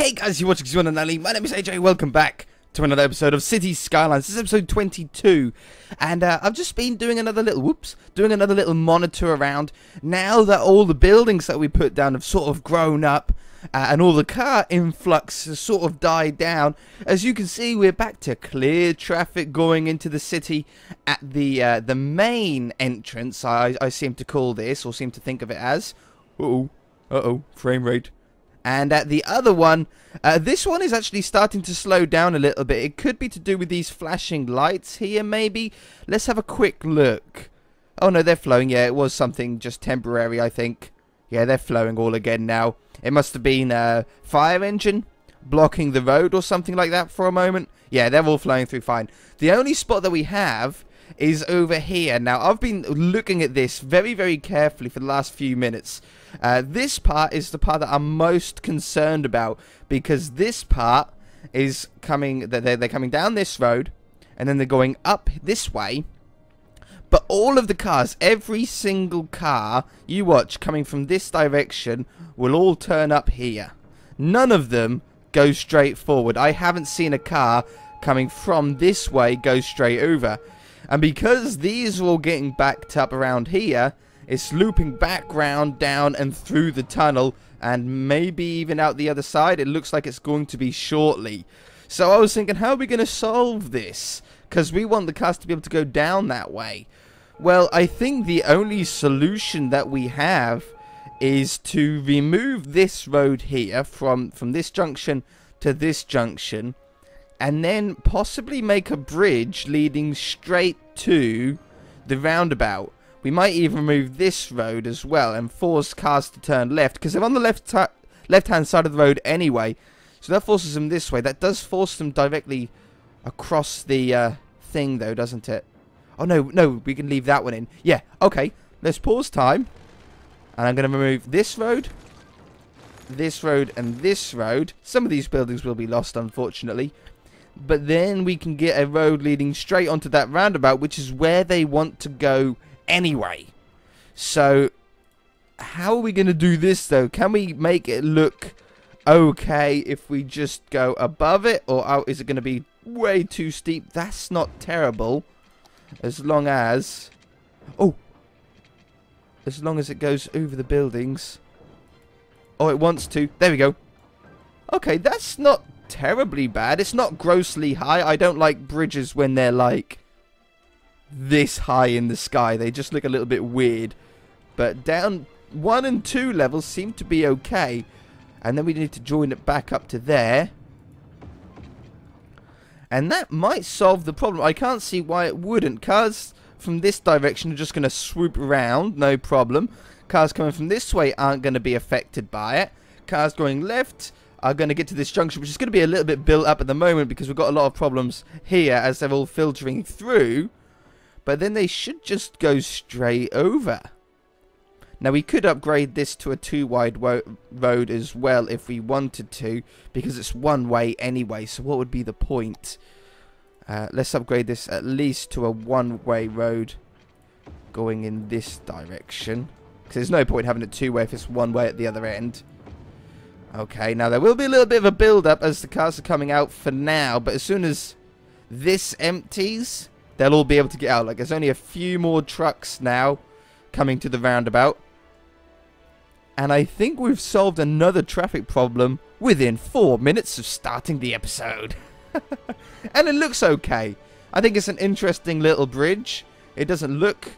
Hey guys, you're watching Z One N Only. My name is AJ. Welcome back to another episode of City Skylines. This is episode 22, and uh, I've just been doing another little whoops, doing another little monitor around. Now that all the buildings that we put down have sort of grown up, uh, and all the car influx has sort of died down. As you can see, we're back to clear traffic going into the city at the uh, the main entrance. I, I seem to call this, or seem to think of it as. Uh oh, uh oh, frame rate. And at the other one, uh, this one is actually starting to slow down a little bit. It could be to do with these flashing lights here, maybe. Let's have a quick look. Oh, no, they're flowing. Yeah, it was something just temporary, I think. Yeah, they're flowing all again now. It must have been a fire engine blocking the road or something like that for a moment. Yeah, they're all flowing through fine. The only spot that we have is over here. Now, I've been looking at this very, very carefully for the last few minutes. Uh, this part is the part that I'm most concerned about because this part is coming, they're, they're coming down this road and then they're going up this way. But all of the cars, every single car you watch coming from this direction will all turn up here. None of them go straight forward. I haven't seen a car coming from this way go straight over. And because these are all getting backed up around here, it's looping back round, down, and through the tunnel, and maybe even out the other side. It looks like it's going to be shortly. So I was thinking, how are we going to solve this? Because we want the cars to be able to go down that way. Well, I think the only solution that we have is to remove this road here from, from this junction to this junction and then possibly make a bridge leading straight to the roundabout. We might even remove this road as well and force cars to turn left because they're on the left left hand side of the road anyway. So that forces them this way. That does force them directly across the uh, thing though, doesn't it? Oh no, no, we can leave that one in. Yeah, okay. Let's pause time. And I'm going to remove this road, this road, and this road. Some of these buildings will be lost, unfortunately. But then we can get a road leading straight onto that roundabout, which is where they want to go anyway. So, how are we going to do this, though? Can we make it look okay if we just go above it? Or is it going to be way too steep? That's not terrible. As long as... Oh! As long as it goes over the buildings. Oh, it wants to. There we go. Okay, that's not terribly bad. It's not grossly high. I don't like bridges when they're like this high in the sky. They just look a little bit weird. But down one and two levels seem to be okay. And then we need to join it back up to there. And that might solve the problem. I can't see why it wouldn't. Cars from this direction are just going to swoop around, no problem. Cars coming from this way aren't going to be affected by it. Cars going left are going to get to this junction, which is going to be a little bit built up at the moment because we've got a lot of problems here as they're all filtering through. But then they should just go straight over. Now we could upgrade this to a two wide road as well if we wanted to because it's one way anyway so what would be the point? Uh, let's upgrade this at least to a one way road going in this direction because there's no point having it two way if it's one way at the other end. Okay, now there will be a little bit of a build-up as the cars are coming out for now, but as soon as this empties, they'll all be able to get out. Like, there's only a few more trucks now coming to the roundabout. And I think we've solved another traffic problem within four minutes of starting the episode. and it looks okay. I think it's an interesting little bridge. It doesn't look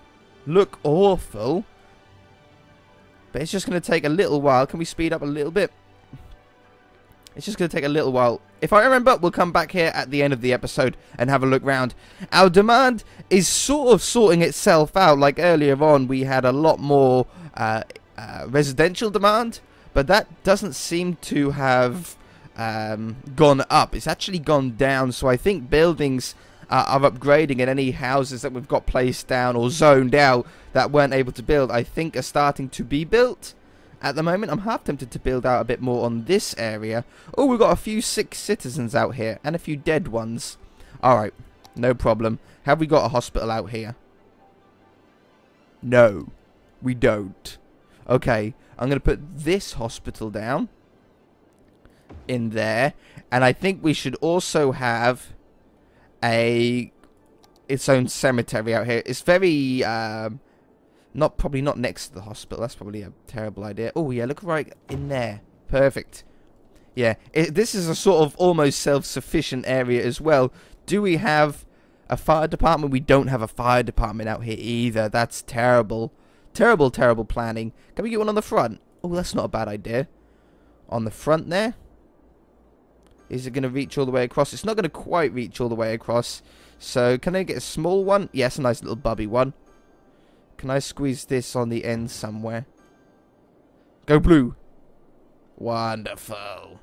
look awful. But it's just going to take a little while. Can we speed up a little bit? It's just going to take a little while. If I remember, we'll come back here at the end of the episode and have a look round. Our demand is sort of sorting itself out. Like earlier on, we had a lot more uh, uh, residential demand, but that doesn't seem to have um, gone up. It's actually gone down. So I think buildings uh, are upgrading and any houses that we've got placed down or zoned out that weren't able to build, I think are starting to be built. At the moment, I'm half tempted to build out a bit more on this area. Oh, we've got a few sick citizens out here and a few dead ones. Alright, no problem. Have we got a hospital out here? No, we don't. Okay, I'm going to put this hospital down. in there. And I think we should also have a its own cemetery out here. It's very um, not probably not next to the hospital. That's probably a terrible idea. Oh yeah, look right in there. Perfect. Yeah, it, this is a sort of almost self-sufficient area as well. Do we have a fire department? We don't have a fire department out here either. That's terrible. Terrible, terrible planning. Can we get one on the front? Oh, that's not a bad idea. On the front there. Is it going to reach all the way across? It's not going to quite reach all the way across. So, can I get a small one? Yes, a nice little bubby one. Can I squeeze this on the end somewhere? Go blue. Wonderful.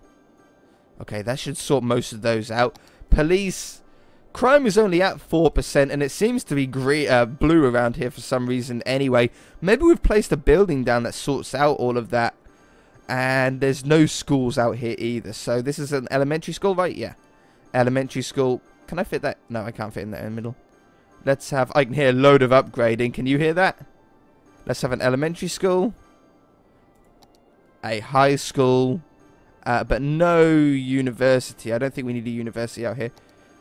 Okay, that should sort most of those out. Police. Crime is only at 4%, and it seems to be green, uh, blue around here for some reason anyway. Maybe we've placed a building down that sorts out all of that. And there's no schools out here either. So this is an elementary school, right? Yeah. Elementary school. Can I fit that? No, I can't fit in there in the middle. Let's have... I can hear a load of upgrading. Can you hear that? Let's have an elementary school. A high school. Uh, but no university. I don't think we need a university out here.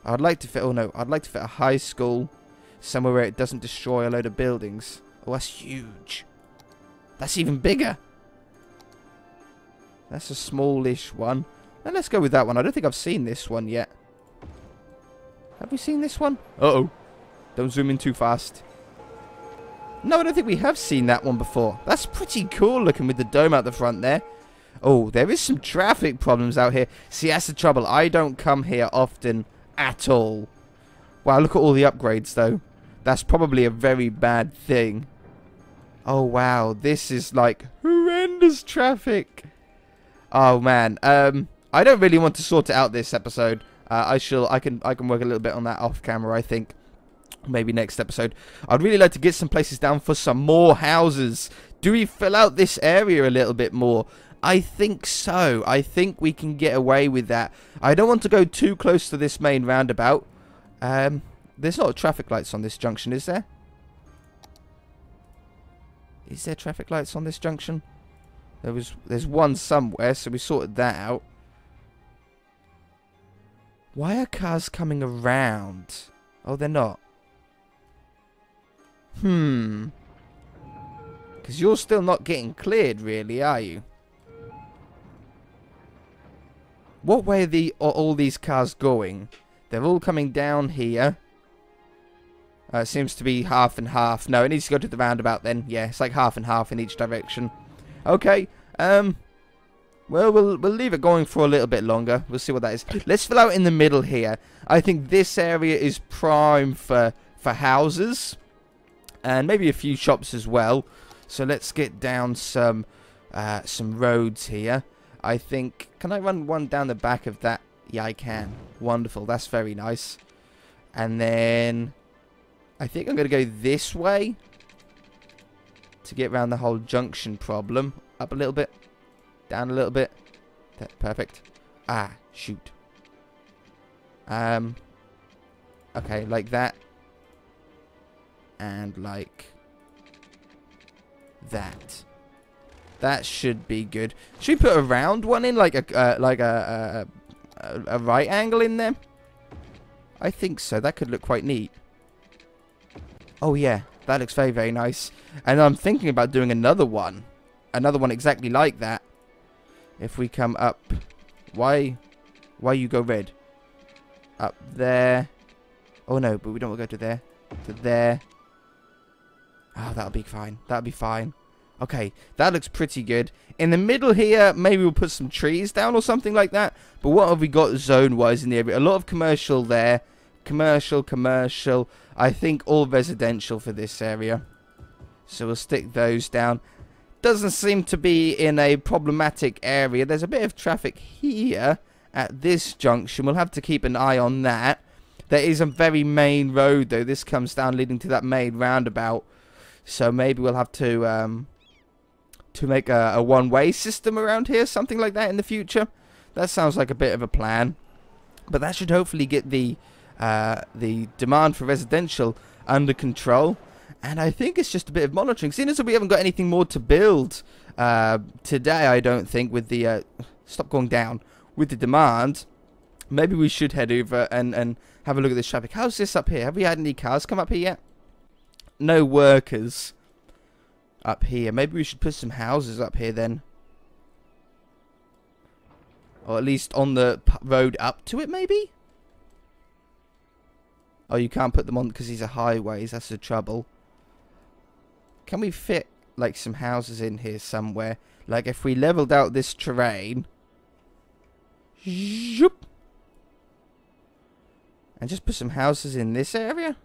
I'd like to fit... Oh, no. I'd like to fit a high school somewhere where it doesn't destroy a load of buildings. Oh, that's huge. That's even bigger. That's a smallish one. And let's go with that one. I don't think I've seen this one yet. Have we seen this one? Uh-oh. Don't zoom in too fast. No, I don't think we have seen that one before. That's pretty cool looking with the dome out the front there. Oh, there is some traffic problems out here. See, that's the trouble. I don't come here often at all. Wow, look at all the upgrades, though. That's probably a very bad thing. Oh, wow. This is, like, horrendous traffic. Oh, man. Um, I don't really want to sort it out this episode. Uh, I shall. I can. I can work a little bit on that off camera. I think. Maybe next episode. I'd really like to get some places down for some more houses. Do we fill out this area a little bit more? I think so. I think we can get away with that. I don't want to go too close to this main roundabout. Um, there's not traffic lights on this junction, is there? Is there traffic lights on this junction? There was. There's one somewhere, so we sorted that out. Why are cars coming around? Oh, they're not. Hmm. Because you're still not getting cleared, really, are you? What way are, the, are all these cars going? They're all coming down here. Uh, seems to be half and half. No, it needs to go to the roundabout then. Yeah, it's like half and half in each direction. Okay. Um, well, we'll we'll leave it going for a little bit longer. We'll see what that is. Let's fill out in the middle here. I think this area is prime for for houses and maybe a few shops as well. So let's get down some uh, some roads here. I think can I run one down the back of that? Yeah, I can. Wonderful. That's very nice. And then I think I'm going to go this way to get around the whole junction problem. Up a little bit. Down a little bit. Perfect. Ah, shoot. Um. Okay, like that. And like that. That should be good. Should we put a round one in, like a uh, like a, a a right angle in there? I think so. That could look quite neat. Oh yeah, that looks very very nice. And I'm thinking about doing another one, another one exactly like that. If we come up... Why... Why you go red? Up there. Oh no, but we don't want to go to there. To there. Oh, that'll be fine. That'll be fine. Okay, that looks pretty good. In the middle here, maybe we'll put some trees down or something like that. But what have we got zone-wise in the area? A lot of commercial there. Commercial, commercial. I think all residential for this area. So we'll stick those down doesn't seem to be in a problematic area. There's a bit of traffic here at this junction. We'll have to keep an eye on that. There is a very main road, though. This comes down leading to that main roundabout. So maybe we'll have to um, to make a, a one-way system around here, something like that in the future. That sounds like a bit of a plan. But that should hopefully get the uh, the demand for residential under control. And I think it's just a bit of monitoring. Seeing as we haven't got anything more to build uh, today, I don't think, with the... Uh, stop going down. with the demand, maybe we should head over and, and have a look at this traffic. How's this up here? Have we had any cars come up here yet? No workers up here. Maybe we should put some houses up here then. Or at least on the road up to it, maybe? Oh, you can't put them on because these are highways. That's the trouble. Can we fit, like, some houses in here somewhere? Like, if we leveled out this terrain... Zoop, and just put some houses in this area?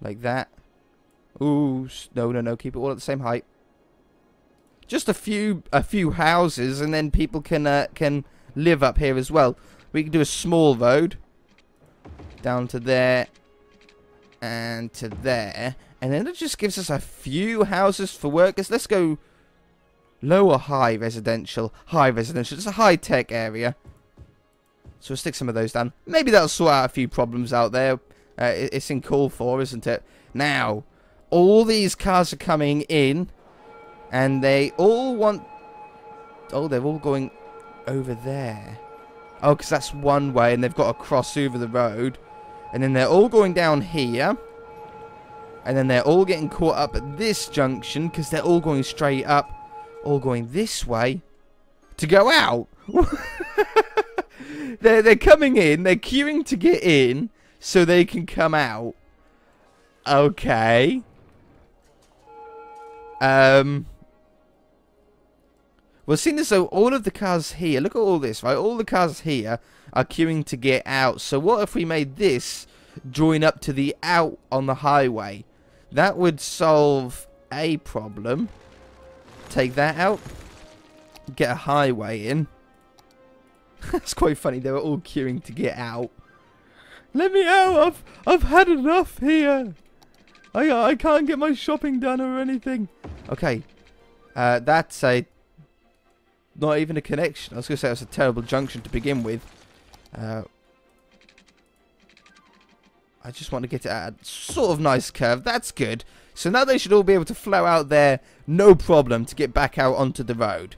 Like that. Ooh, no, no, no. Keep it all at the same height. Just a few, a few houses, and then people can uh, can live up here as well. We can do a small road down to there and to there, and then it just gives us a few houses for workers. Let's go lower high residential. High residential. It's a high tech area. So we'll stick some of those down. Maybe that'll sort out a few problems out there. Uh, it's in call for, isn't it? Now, all these cars are coming in, and they all want... Oh, they're all going over there. Oh, because that's one way, and they've got to cross over the road. And then they're all going down here. And then they're all getting caught up at this junction, because they're all going straight up. All going this way. To go out. they're, they're coming in, they're queuing to get in, so they can come out. Okay. Um. Well, seeing as though all of the cars here, look at all this, right? All the cars here are queuing to get out. So what if we made this join up to the out on the highway? That would solve a problem. Take that out. Get a highway in. That's quite funny. They were all queuing to get out. Let me out! I've I've had enough here. I I can't get my shopping done or anything. Okay, uh, that's a not even a connection. I was gonna say it's a terrible junction to begin with. Uh, I just want to get it at a sort of nice curve. That's good. So now they should all be able to flow out there, no problem, to get back out onto the road.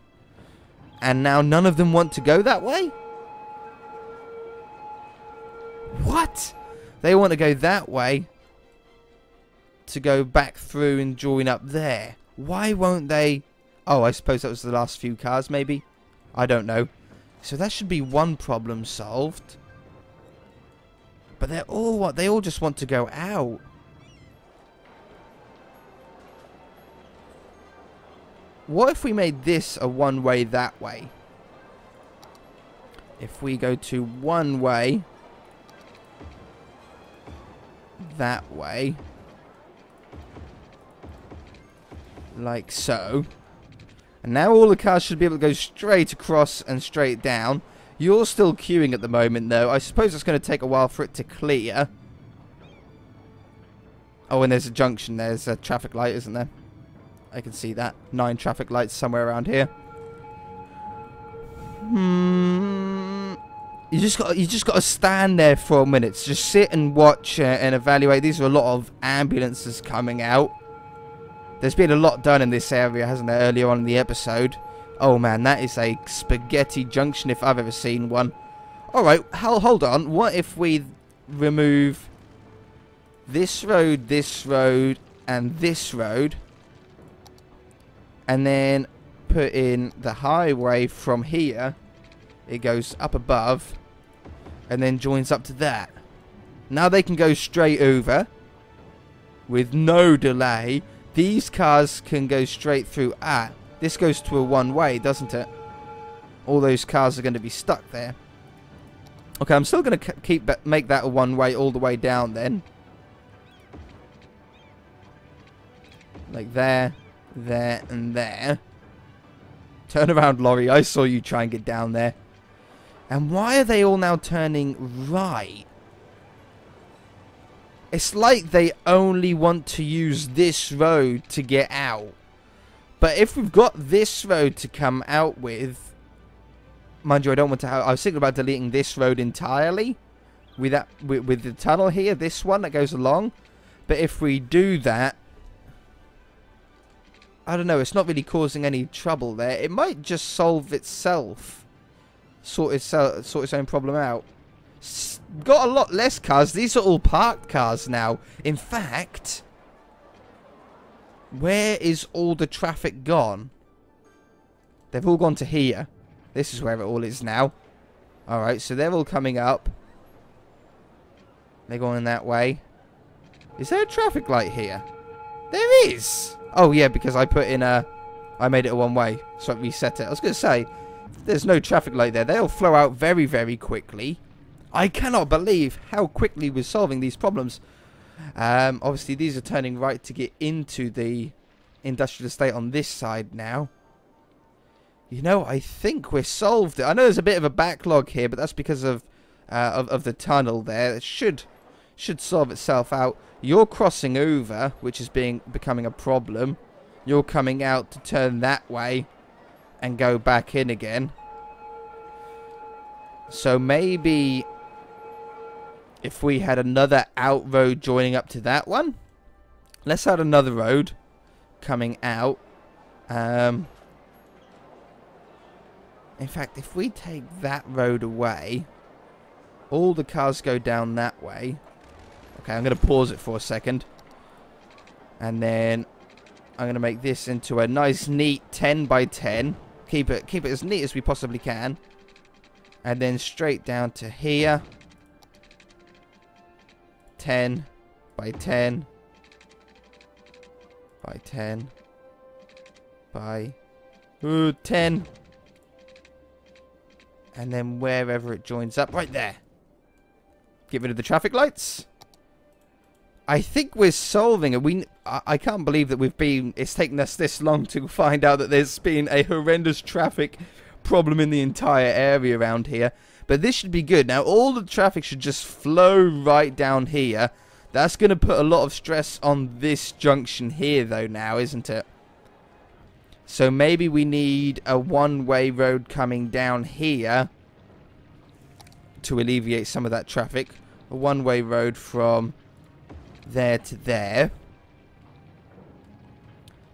And now none of them want to go that way? What? They want to go that way to go back through and join up there. Why won't they... Oh, I suppose that was the last few cars, maybe? I don't know. So that should be one problem solved. But they're all what? They all just want to go out. What if we made this a one way that way? If we go to one way that way. Like so. And now all the cars should be able to go straight across and straight down. You're still queuing at the moment, though. I suppose it's going to take a while for it to clear. Oh, and there's a junction. There's a traffic light, isn't there? I can see that. Nine traffic lights somewhere around here. Hmm. You just got you just got to stand there for a minute. Just sit and watch uh, and evaluate. These are a lot of ambulances coming out. There's been a lot done in this area, hasn't there, earlier on in the episode. Oh man, that is a spaghetti junction if I've ever seen one. Alright, hold on. What if we remove this road, this road, and this road? And then put in the highway from here. It goes up above. And then joins up to that. Now they can go straight over. With no delay. These cars can go straight through. Ah, this goes to a one-way, doesn't it? All those cars are going to be stuck there. Okay, I'm still going to keep make that a one-way all the way down then. Like there, there, and there. Turn around, lorry. I saw you try and get down there. And why are they all now turning right? It's like they only want to use this road to get out. But if we've got this road to come out with... Mind you, I don't want to... I was thinking about deleting this road entirely. With, that, with, with the tunnel here, this one that goes along. But if we do that... I don't know, it's not really causing any trouble there. It might just solve itself. Sort its, uh, sort its own problem out. S got a lot less cars. These are all parked cars now. In fact, where is all the traffic gone? They've all gone to here. This is where it all is now. Alright, so they're all coming up. They're going that way. Is there a traffic light here? There is! Oh, yeah, because I put in a... I made it a one-way, so it reset it. I was going to say, there's no traffic light there. They'll flow out very, very quickly. I cannot believe how quickly we're solving these problems. Um, obviously, these are turning right to get into the industrial estate on this side now. You know, I think we're solved it. I know there's a bit of a backlog here, but that's because of uh, of, of the tunnel there. It should should solve itself out. You're crossing over, which is being becoming a problem. You're coming out to turn that way and go back in again. So maybe if we had another out road joining up to that one. Let's add another road coming out. Um, in fact, if we take that road away, all the cars go down that way. Okay, I'm going to pause it for a second. And then I'm going to make this into a nice, neat 10 by 10. Keep it, keep it as neat as we possibly can. And then straight down to here. 10 by 10 by 10 by ooh, 10 and then wherever it joins up, right there. Get rid of the traffic lights. I think we're solving it. We, I, can't believe that we've been, it's taken us this long to find out that there's been a horrendous traffic problem in the entire area around here. But this should be good. Now, all the traffic should just flow right down here. That's going to put a lot of stress on this junction here, though, now, isn't it? So maybe we need a one-way road coming down here to alleviate some of that traffic. A one-way road from there to there.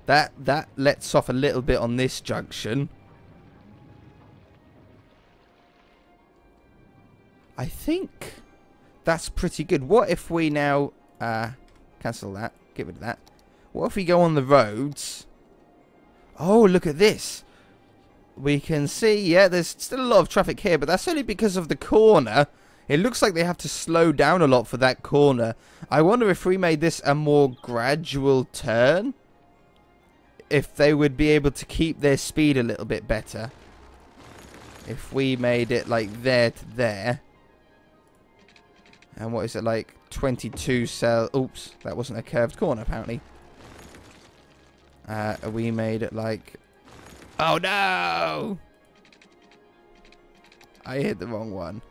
That that lets off a little bit on this junction. I think that's pretty good. What if we now uh, cancel that, get rid of that. What if we go on the roads Oh, look at this. We can see, yeah, there's still a lot of traffic here, but that's only because of the corner. It looks like they have to slow down a lot for that corner. I wonder if we made this a more gradual turn. If they would be able to keep their speed a little bit better. If we made it like there to there. And what is it like? 22 cell. Oops, that wasn't a curved corner apparently. Uh, we made it like... Oh no! I hit the wrong one.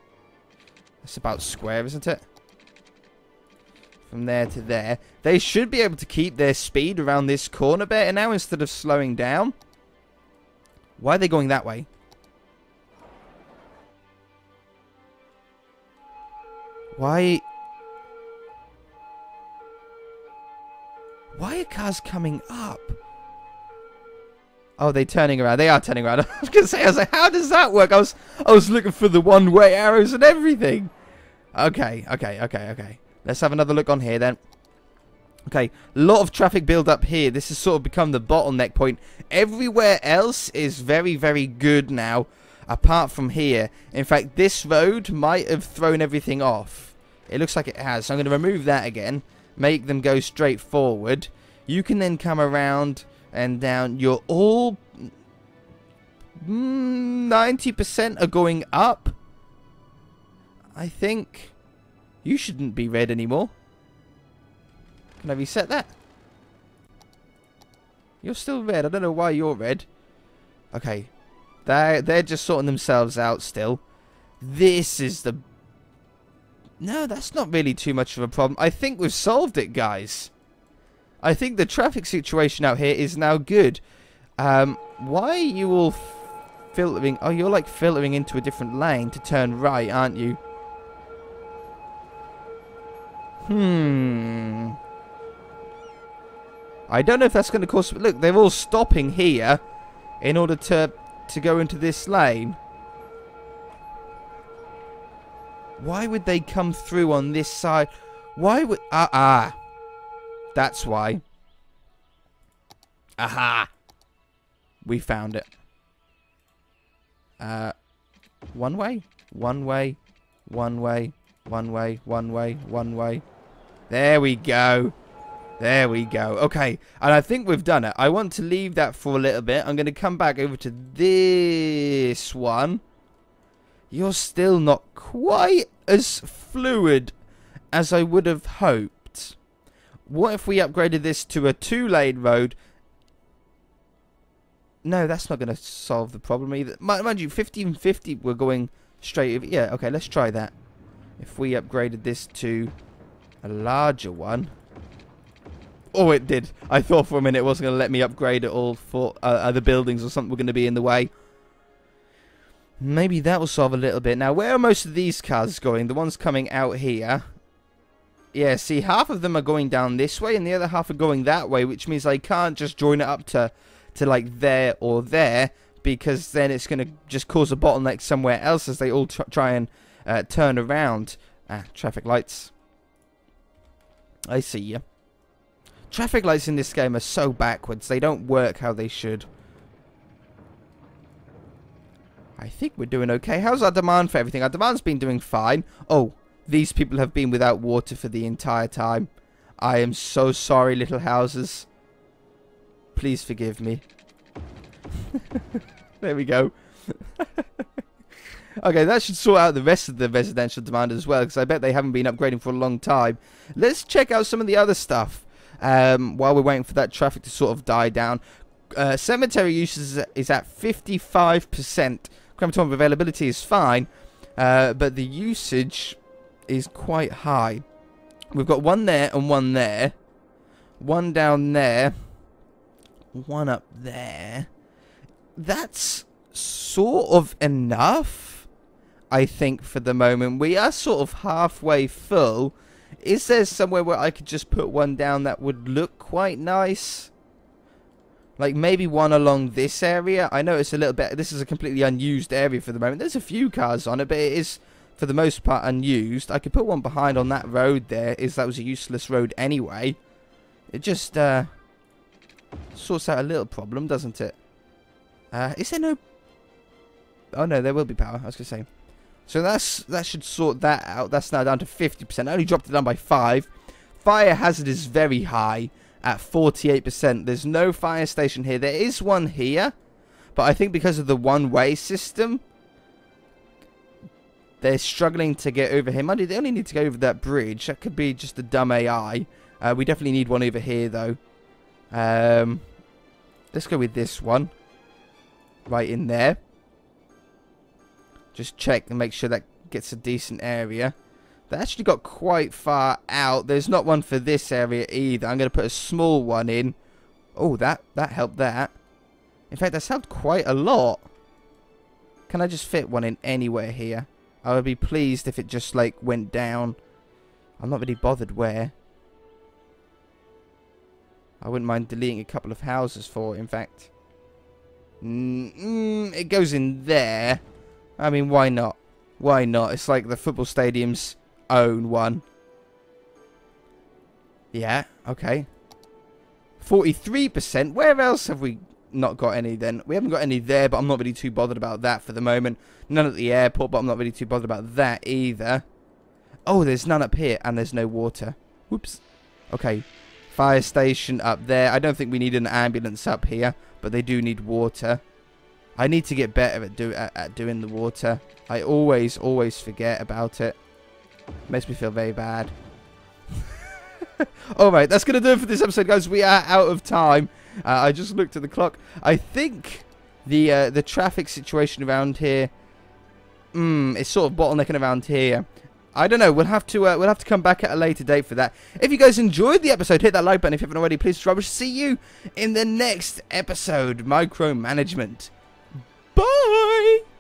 It's about square, isn't it? From there to there. They should be able to keep their speed around this corner better now instead of slowing down. Why are they going that way? Why... Why are cars coming up? Oh, they're turning around. They are turning around. I was gonna say, I was like, how does that work? I was, I was looking for the one-way arrows and everything. Okay, okay, okay, okay. Let's have another look on here then. Okay, a lot of traffic build up here. This has sort of become the bottleneck point. Everywhere else is very, very good now, apart from here. In fact, this road might have thrown everything off. It looks like it has. So I'm going to remove that again, make them go straight forward. You can then come around and down. You're all mm, 90% are going up. I think you shouldn't be red anymore. Can I reset that? You're still red. I don't know why you're red. Okay. They're, they're just sorting themselves out still. This is the... No, that's not really too much of a problem. I think we've solved it, guys. I think the traffic situation out here is now good. Um, why are you all filtering? Oh, you're like filtering into a different lane to turn right, aren't you? Hmm. I don't know if that's going to cause... Look, they're all stopping here in order to, to go into this lane. Why would they come through on this side? Why would... Ah, ah. That's why. Aha. We found it. Uh, one way, one way, one way, one way, one way, one way. There we go. There we go. Okay, and I think we've done it. I want to leave that for a little bit. I'm going to come back over to this one. You're still not quite as fluid as I would have hoped. What if we upgraded this to a two-lane road? No, that's not going to solve the problem either. Mind you, 1550 we're going straight... Yeah, okay, let's try that. If we upgraded this to a larger one... Oh, it did. I thought for a minute it wasn't going to let me upgrade it all for uh, other buildings or something were going to be in the way. Maybe that will solve a little bit. Now, where are most of these cars going? The ones coming out here. Yeah, see, half of them are going down this way and the other half are going that way, which means I can't just join it up to, to like, there or there, because then it's going to just cause a bottleneck somewhere else as they all try and uh, turn around. Ah, traffic lights. I see you. Traffic lights in this game are so backwards. They don't work how they should. I think we're doing okay. How's our demand for everything? Our demand's been doing fine. Oh, these people have been without water for the entire time. I am so sorry, little houses. Please forgive me. there we go. okay, that should sort out the rest of the residential demand as well, because I bet they haven't been upgrading for a long time. Let's check out some of the other stuff um, while we're waiting for that traffic to sort of die down. Uh, cemetery is, is at 55%. Crematorium availability is fine, uh, but the usage is quite high. We've got one there and one there. One down there. One up there. That's sort of enough, I think, for the moment. We are sort of halfway full. Is there somewhere where I could just put one down that would look quite nice? Like maybe one along this area. I know it's a little bit... This is a completely unused area for the moment. There's a few cars on it, but it is for the most part unused. I could put one behind on that road there, is that was a useless road anyway. It just uh, sorts out a little problem, doesn't it? Uh, is there no... Oh no, there will be power, I was going to say. So that's that should sort that out. That's now down to 50%. I only dropped it down by 5. Fire hazard is very high at 48%. There's no fire station here. There is one here. But I think because of the one-way system, they're struggling to get over here. Monday, they only need to go over that bridge. That could be just a dumb AI. Uh, we definitely need one over here, though. Um, let's go with this one. Right in there. Just check and make sure that gets a decent area. They actually got quite far out. There's not one for this area either. I'm going to put a small one in. Oh, that, that helped that. In fact, that's helped quite a lot. Can I just fit one in anywhere here? I would be pleased if it just, like, went down. I'm not really bothered where. I wouldn't mind deleting a couple of houses for in fact. Mm, mm, it goes in there. I mean, why not? Why not? It's like the football stadium's own one. Yeah, okay. 43%. Where else have we not got any then? We haven't got any there, but I'm not really too bothered about that for the moment. None at the airport, but I'm not really too bothered about that either. Oh, there's none up here, and there's no water. Whoops. Okay. Fire station up there. I don't think we need an ambulance up here, but they do need water. I need to get better at, do, at, at doing the water. I always, always forget about it. Makes me feel very bad. Alright, that's going to do it for this episode, guys. We are out of time. Uh, I just looked at the clock. I think the uh, the traffic situation around here, mm, it's sort of bottlenecking around here. I don't know. We'll have to uh, we'll have to come back at a later date for that. If you guys enjoyed the episode, hit that like button if you haven't already. Please subscribe. See you in the next episode. Micromanagement. Bye.